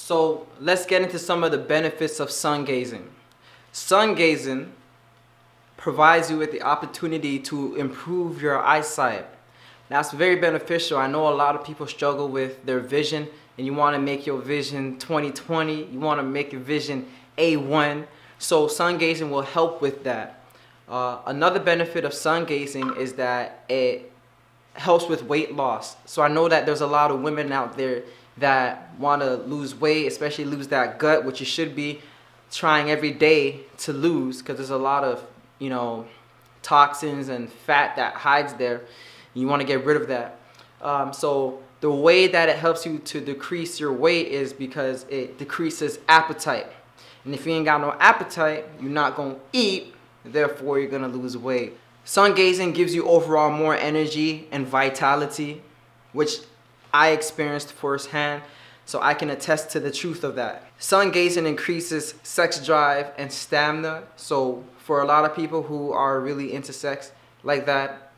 So let's get into some of the benefits of sun gazing. Sun gazing provides you with the opportunity to improve your eyesight. That's very beneficial. I know a lot of people struggle with their vision and you want to make your vision 2020. You want to make your vision A1. So sun gazing will help with that. Uh, another benefit of sun gazing is that it helps with weight loss. So I know that there's a lot of women out there that want to lose weight, especially lose that gut, which you should be trying every day to lose because there's a lot of, you know, toxins and fat that hides there. You want to get rid of that. Um, so the way that it helps you to decrease your weight is because it decreases appetite. And if you ain't got no appetite, you're not going to eat, therefore you're going to lose weight. Sun gazing gives you overall more energy and vitality, which I experienced firsthand, so I can attest to the truth of that. Sun gazing increases sex drive and stamina, so for a lot of people who are really into sex like that,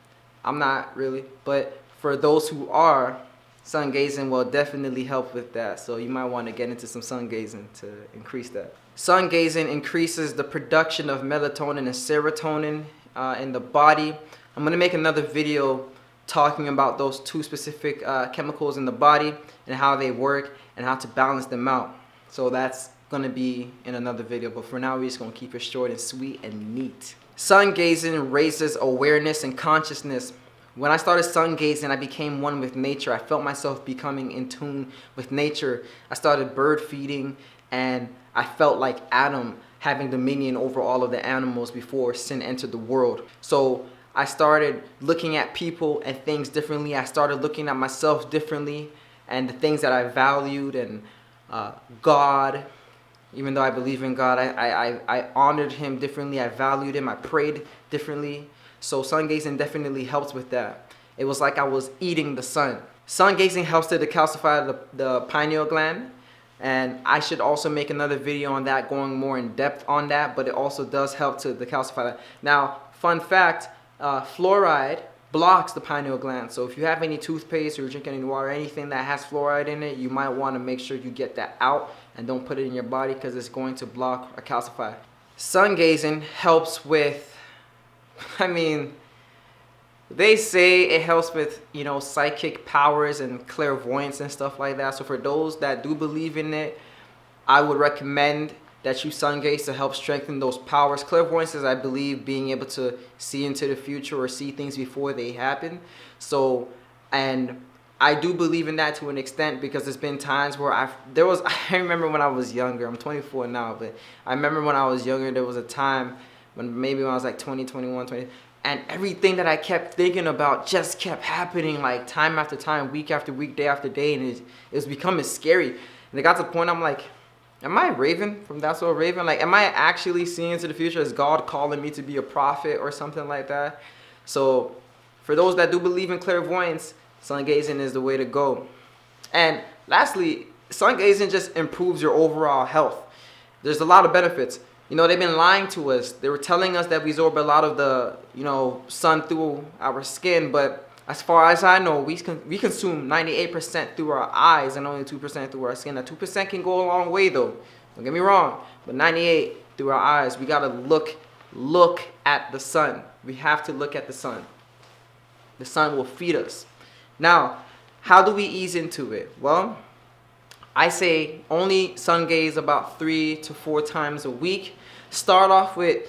I'm not really, but for those who are, sun gazing will definitely help with that. So you might want to get into some sun gazing to increase that. Sun gazing increases the production of melatonin and serotonin uh, in the body. I'm going to make another video talking about those two specific uh, chemicals in the body and how they work and how to balance them out. So that's going to be in another video, but for now we're just going to keep it short and sweet and neat. Sun gazing raises awareness and consciousness. When I started sun gazing, I became one with nature. I felt myself becoming in tune with nature. I started bird feeding and I felt like Adam having dominion over all of the animals before sin entered the world. So I started looking at people and things differently. I started looking at myself differently and the things that I valued and uh, God. Even though I believe in God, I, I, I honored him differently. I valued him. I prayed differently. So sun gazing definitely helps with that. It was like I was eating the sun. Sun gazing helps to decalcify the, the pineal gland. And I should also make another video on that, going more in depth on that, but it also does help to decalcify that. Now, fun fact, uh, fluoride blocks the pineal gland. So if you have any toothpaste or you're drinking any water, anything that has fluoride in it, you might want to make sure you get that out and don't put it in your body because it's going to block or calcify. Sun gazing helps with, I mean, they say it helps with, you know, psychic powers and clairvoyance and stuff like that. So for those that do believe in it, I would recommend that you sun gaze to help strengthen those powers. Clairvoyance is, I believe, being able to see into the future or see things before they happen. So, and I do believe in that to an extent because there's been times where I there was I remember when I was younger. I'm 24 now, but I remember when I was younger there was a time when maybe when I was like 20, 21, 20 and everything that I kept thinking about just kept happening like time after time, week after week, day after day, and it, it was becoming scary. And it got to the point I'm like, am I Raven from That's So Raven? Like, am I actually seeing into the future? Is God calling me to be a prophet or something like that? So, for those that do believe in clairvoyance, sun gazing is the way to go. And lastly, sun gazing just improves your overall health. There's a lot of benefits. You know, they've been lying to us. They were telling us that we absorb a lot of the, you know, sun through our skin, but as far as I know, we, con we consume 98% through our eyes and only 2% through our skin. That 2% can go a long way though. Don't get me wrong. But 98 through our eyes, we gotta look, look at the sun. We have to look at the sun. The sun will feed us. Now, how do we ease into it? Well, I say only sun gaze about three to four times a week. Start off with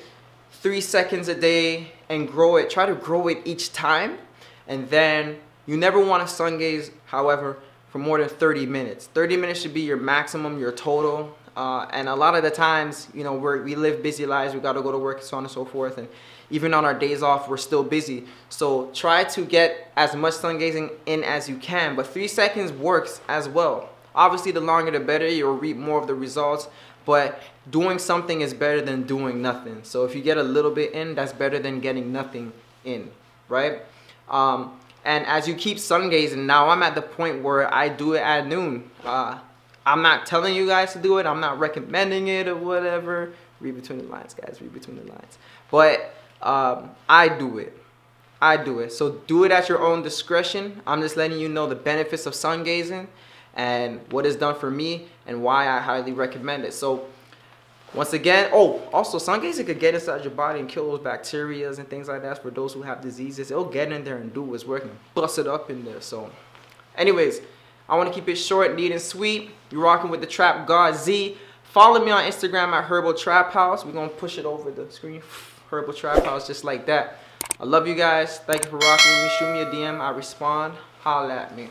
three seconds a day and grow it. Try to grow it each time and then you never want to sun gaze, however, for more than 30 minutes. 30 minutes should be your maximum, your total. Uh, and a lot of the times, you know, we we live busy lives. We got to go to work, so on and so forth. And even on our days off, we're still busy. So try to get as much sun gazing in as you can. But three seconds works as well. Obviously, the longer the better. You'll reap more of the results. But doing something is better than doing nothing. So if you get a little bit in, that's better than getting nothing in, right? Um, and as you keep sun gazing, now I'm at the point where I do it at noon. Uh, I'm not telling you guys to do it. I'm not recommending it or whatever. Read between the lines, guys. Read between the lines. But um, I do it. I do it. So do it at your own discretion. I'm just letting you know the benefits of sun gazing. and what it's done for me and why I highly recommend it. So once again, oh, also sun could get inside your body and kill those bacterias and things like that for those who have diseases. It'll get in there and do what's working, bust it up in there. So anyways, I want to keep it short, neat, and sweet. You're rocking with the Trap God Z. Follow me on Instagram at Herbal Trap House. We're going to push it over the screen. Herbal Trap House, just like that. I love you guys. Thank you for rocking with me. Shoot me a DM. I respond. Holla at me.